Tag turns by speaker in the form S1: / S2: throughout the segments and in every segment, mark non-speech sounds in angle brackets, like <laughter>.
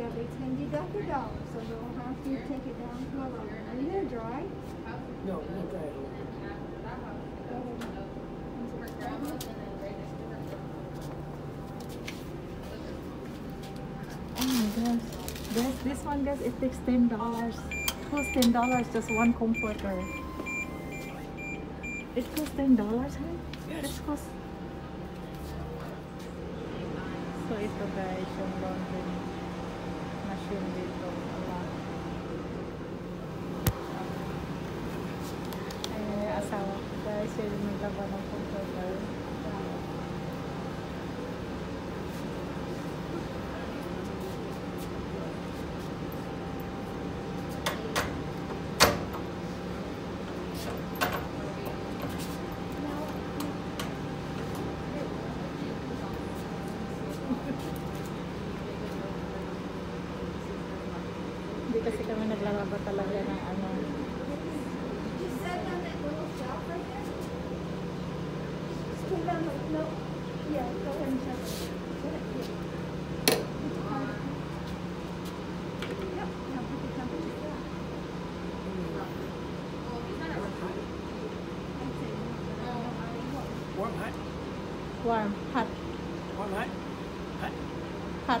S1: you have a ten dog, so we'll have to take it down to eleven hundred, dry?
S2: No, not dry.
S3: Oh my gosh. This, this one guys it takes ten dollars. Costs ten dollars just one comforter. It costs ten dollars, huh?
S2: Yes.
S3: It costs so it's a very long laundry. yung dito. Ay, asawa ko guys, yung naglaba
S1: na po. chúng ta một lớp giờ cậu hình sao rất là nhiều
S2: Warm hot.
S3: Warm hot.
S2: Warm hot. Hot.
S3: Hot.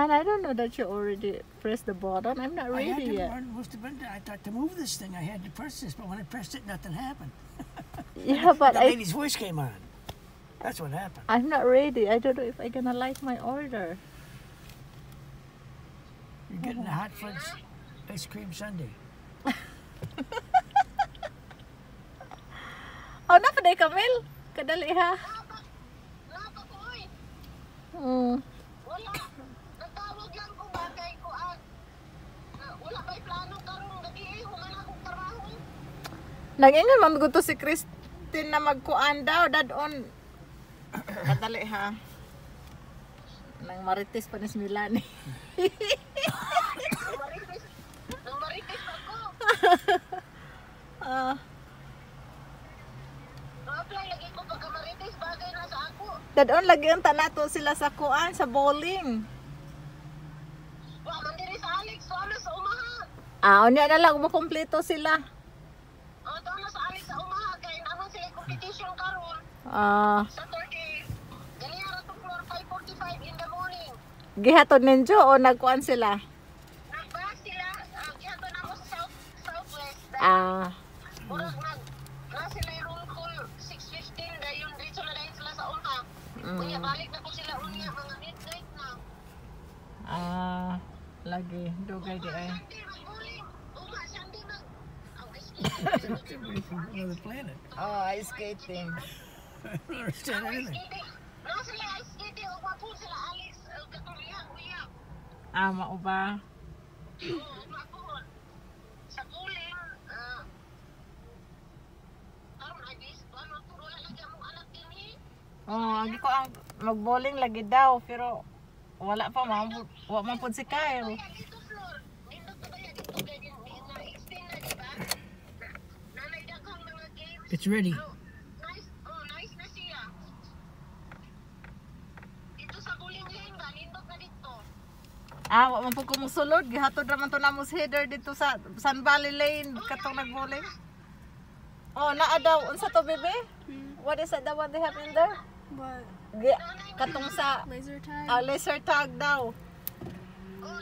S1: And
S3: I don't know that you already pressed the button. I'm not ready yet.
S2: I thought to move this thing, I had to press this, but when I pressed it, nothing happened. <laughs>
S3: yeah, but
S2: the
S3: I,
S2: lady's voice came on. That's what happened.
S3: I'm not ready. I don't know if I'm gonna like my order.
S2: You're getting oh. a hot fudge ice cream sundae. <laughs>
S3: oh, na day, Camille? Kadali ha. Hmm. Nangingan mamiguto si Christine na magkuan daw dad dadon. <coughs> Kadali ha. Nang marites pa ni si Milani.
S4: Nang marites ako.
S3: Ah. Dadon lagi ang tanato sila sa kuan sa bowling.
S4: Wa man sa Alex, wala sa umaha.
S3: Ah, unya na lang
S4: mo kompleto sila. competition karon.
S3: Ah.
S4: Sa Turkey. Dili ra to floor 5:45 in the morning.
S3: Gihatod ninyo o nagkuan sila?
S4: Nagbas sila. Uh, gihatod namo sa south southwest.
S3: Dahil, ah.
S4: Murag nag na sila roll call 6:15 dayon dito na dayon sila sa una. Mm. balik na ko sila unya mga midnight na.
S3: Ah, lagi dugay di ay.
S2: Relatively from planet.
S3: Oh, ice skating.
S2: I don't understand anything.
S3: Ah,
S4: mak ubah.
S3: Oh, lagi ko ang mag lagi daw pero wala pa mampu, wa mampu si Kyle.
S2: It's ready.
S4: Oh, nice. Oh, nice na siya. Dito sa guling lihinga, nindot na dito.
S3: Ah, wa man po kong sulod. Gihatod naman to na mo header dito sa San Valley Lane. Oh, katong yeah, nagbuling. Oh, naa daw. Unsa to, bebe? Hmm. What is that the they have in there?
S1: What?
S3: Katong sa...
S1: Laser tag.
S3: Ah, laser tag daw.
S4: Oh,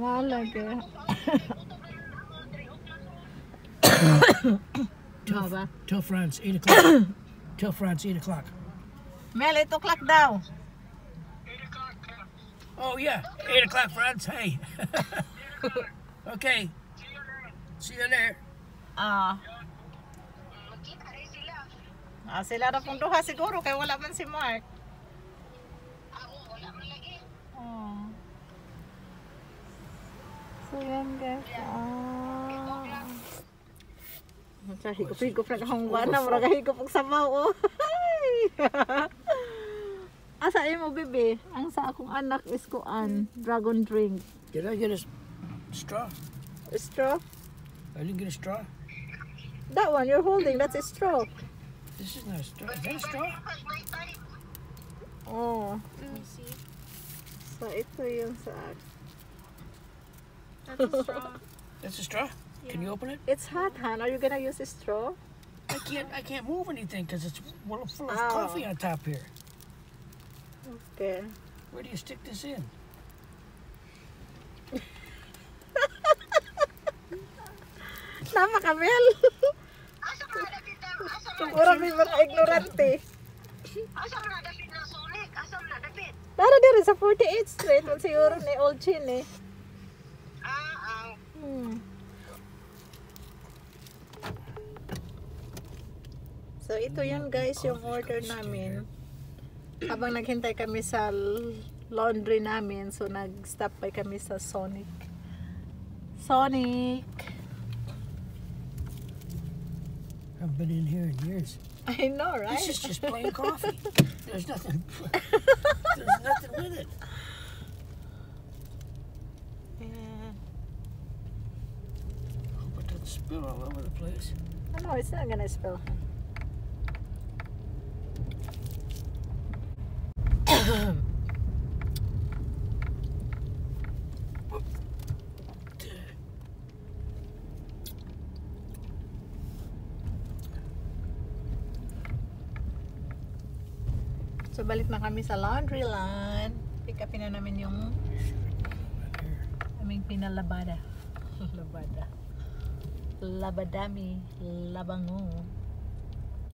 S3: ভাল লাগে
S2: tell, no, 8 o'clock. <coughs> tell France 8 o'clock.
S3: Mel, 8 o'clock now. 8 o'clock.
S2: Oh, yeah, 8 o'clock, France. Hey. <laughs> okay. See you later.
S3: Ah.
S4: Uh,
S3: ah, sila napunduha siguro kay wala man si Mark. po yan guys. Ah. Sa higop-higop na akong wana. Maraga higop ang samaw. Oh. <laughs> Asa ah, mo bebe? Ang sa akong anak is kuan. Dragon drink.
S2: Did I get a straw?
S3: A straw?
S2: I didn't get a straw.
S3: That one you're holding, that's a straw.
S2: This is not a straw. Is that a straw?
S4: Oh. Let me
S3: see. So ito yung sa akin.
S2: That's a straw. That's a straw. Yeah. Can you open it?
S3: It's hot, hon. Are you gonna use a straw?
S2: I can't. I can't move anything because it's full of
S3: oh.
S2: coffee on top here.
S3: Okay.
S2: Where do you stick this in?
S3: Nama Kamel. Mel. Siguro may mga ignorante.
S4: Asam na dapit ng sunik? Asam na dapit?
S3: Para dito sa 48th Street, siguro ni Old Chin eh. So, ito yun guys, yung order namin. Habang naghintay kami sa laundry namin, so nag-stop by kami sa Sonic. Sonic!
S2: I've been in here in years.
S3: I know, right?
S2: This is just plain <laughs> coffee. There's nothing. <laughs> There's nothing with it.
S3: Yeah.
S2: Hope it doesn't spill all over the place.
S3: I know it's not gonna spill. So, balik na kami sa laundry line. Pick up na namin yung aming pinalabada. <laughs> labada. Labadami. Labango.